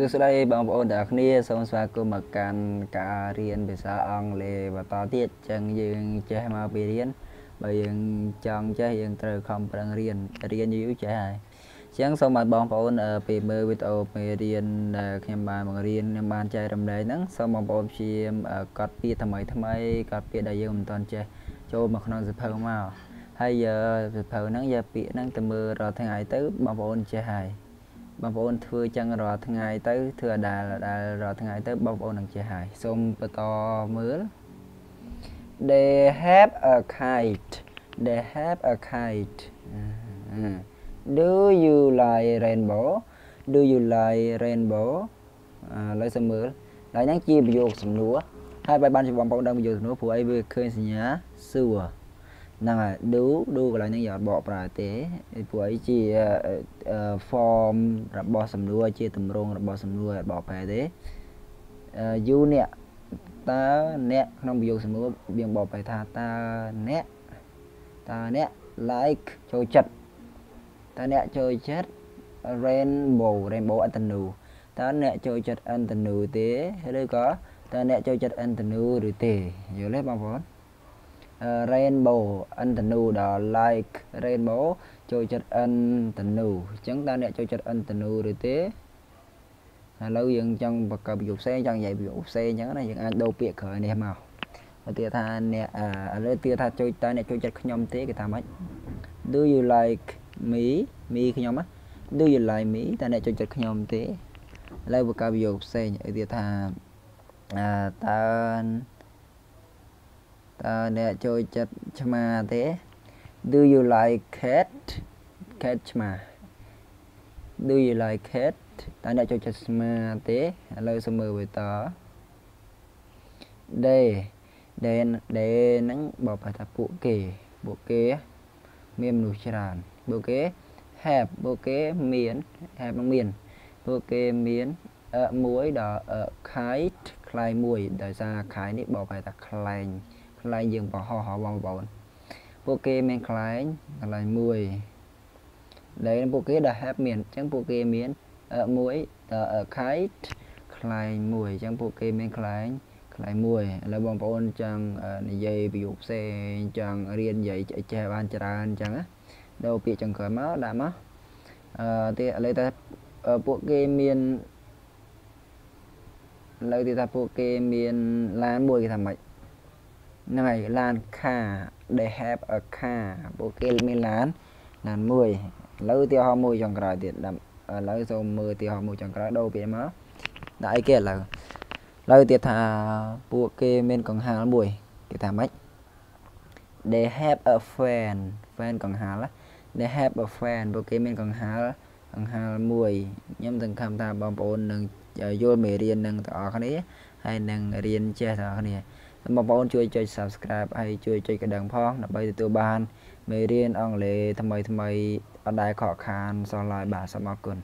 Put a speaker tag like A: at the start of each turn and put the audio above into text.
A: សួស្តីបងប្អូនទាំងអស់គ្នាសូមស្វាគមន៍មកកាន់ការរៀនភាសាអង់គ្លេសបន្តទៀតចឹងយើងចេះមកពីរៀនបើយើងចង់ចេះយើងត្រូវខំប្រឹងរៀនរៀនយូរចេះហើយចឹងសូមឲ្យបងប្អូនពេលមើលវីដេអូមេរៀនដែលខ្ញុំបានបង្រៀនខ្ញុំបានចែករំលែកហ្នឹងសូមបងប្អូនព្យាយាមកត់ពាក្យថ្មីថ្មីកត់ពាក្យដែលយើងមិនទាន់ចេះចូលមកក្នុងសៀវភៅមកហើយសៀវភៅហ្នឹងយកពាក្យហ្នឹងទៅមើលរាល់ថ្ងៃទៅបងប្អូនចេះហើយ បងប្អូនធ្វើចឹងរាល់ថ្ងៃទៅធ្វើដែលដែលរាល់ថ្ងៃទៅបងប្អូននឹងចេះហើយសូមបន្តមើល They have a kite They have a kite Do you like rainbow Do you like rainbow ឥឡូវសូមមើលហើយហ្នឹងជាប្រយោគសំណួរហើយបើបានជាបងប្អូនដឹងប្រយោគសំណួរព្រោះអីវាឃើញសញ្ញាសួរ ហ្នឹងហើយ do do កន្លែងហ្នឹងយកបកប្រើទេព្រោះអីជា form របស់សំណួរជាទម្រង់របស់សំណួរបកប្រែទេ you អ្នកតើអ្នកក្នុងប្រយោគសំណួរយើងបកប្រែថាតើអ្នកតើអ្នក like ចូលចិត្តតើអ្នកចូលចិត្ត rainbow rainbow អត្តនូតើអ្នកចូលចិត្តអន្តនូទេឬក៏តើអ្នកចូលចិត្តអន្តនូឬទេយល់ទេបងប្អូន rainbow អន្តនូដល់ like rainbow ចូលចិត្តអន្តនូអញ្ចឹងតើអ្នកចូលចិត្តអន្តនូឬទេឥឡូវយើងចង់បង្កើតប្រយោគផ្សេងចង់និយាយប្រយោគផ្សេងអញ្ចឹងណាយើងអាចដូរពាក្យក្រោយនេះមកឧទាហរណ៍ថាអ្នកឥឡូវទៀតថាចូលតើអ្នកចូលចិត្តខ្ញុំទេគេថាម៉េច Do you like me me ខ្ញុំណា Do you like me តើអ្នកចូលចិត្តខ្ញុំទេឥឡូវបង្កើតប្រយោគផ្សេងឧទាហរណ៍ថាអឺតើ តើអ្នកចូលចិត្តឆ្មាទេ Do you like cat cat ឆ្មា Do you like cat តើអ្នកចូលចិត្តឆ្មាទេឥឡូវសូមមើលវាត They they they ហ្នឹងបបថាពួកគេពួកគេ មានមនុស្សច្រើនពួកគេ have ពួកគេមាន have នឹងមានពួកគេមានមួយដល់ kite ខ្លែងមួយដោយសារខៃនេះបបថាខ្លែង ខ្លែងយើងបង្ហោះបងប្អូនពួកគេមានខ្លែងខ្លែងមួយដែលពួកគេដែល have មានអញ្ចឹងពួកគេមានមួយ kite ខ្លែងមួយអញ្ចឹងពួកគេមានខ្លែងខ្លែងមួយឥឡូវបងប្អូនចង់និយាយប្រយោគផ្សេងចង់រៀននិយាយចេះបានច្រើនអញ្ចឹងណាដូរពាក្យចុងក្រោយមកដាក់មកអឺទៀតឥឡូវតែពួកគេមានឥឡូវទៀតថាពួកគេមានឡានមួយគេថាម៉េច ហ្នឹងហើយឡាន car they have a car ពួកគេមានឡានឡានមួយឥឡូវឧទាហរណ៍មួយចុងក្រោយទៀតឥឡូវសូមមើលឧទាហរណ៍មួយចុងក្រោយដូរពាក្យមកដាក់អីគេឥឡូវឥឡូវទៀតថាពួកគេមានកង្ហាលមួយគេថាម៉េច they have a fan fan កង្ហាល they have a fan ពួកគេមានកង្ហាលកង្ហាលមួយខ្ញុំសង្ឃឹមថាបងប្អូននឹងយល់មេរៀននឹងទាំងអស់គ្នាហើយនឹងរៀនចេះទាំងអស់គ្នា បងប្អូនជួយចុច Subscribe ហើយជួយចុចកណ្ដឹងផងដើម្បីទទួលបានមេរៀនអង់គ្លេសថ្មីថ្មីអត់ដែលខកខានសោះឡើយបាទសូមអរគុណ